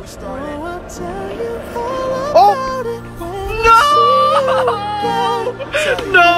we Oh! oh no! No!